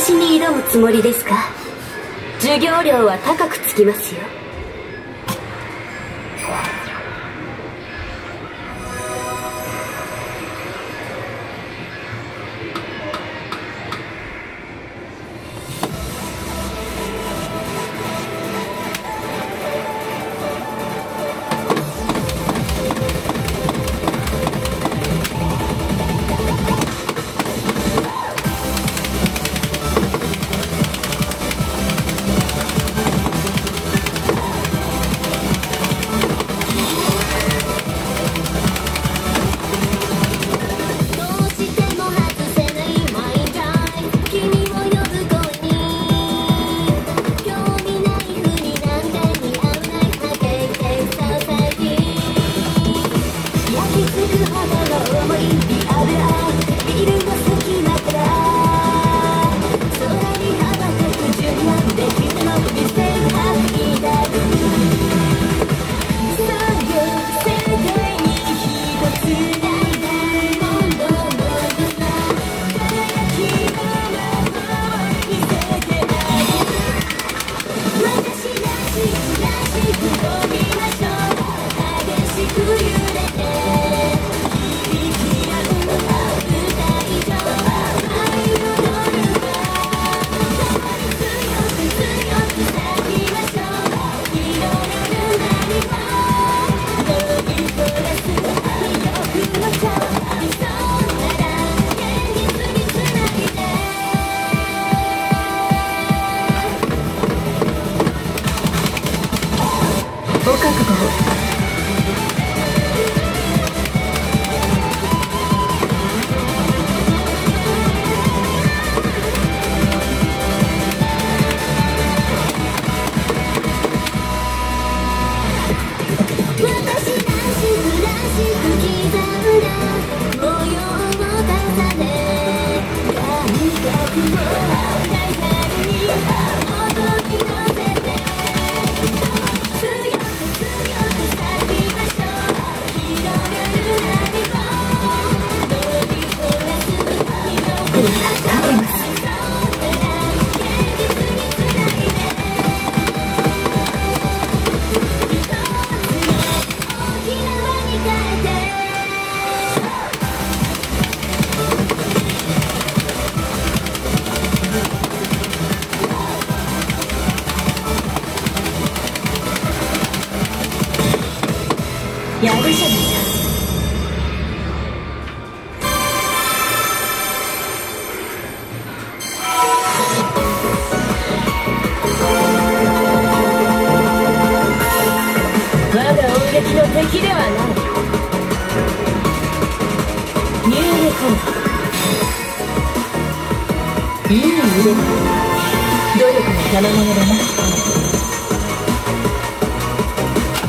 私に挑むつもりですか？授業料は高くつきますよ。burn やるじゃない。まだ音撃の敵ではない。ニューレコードい。い腕だ努力の賜物だな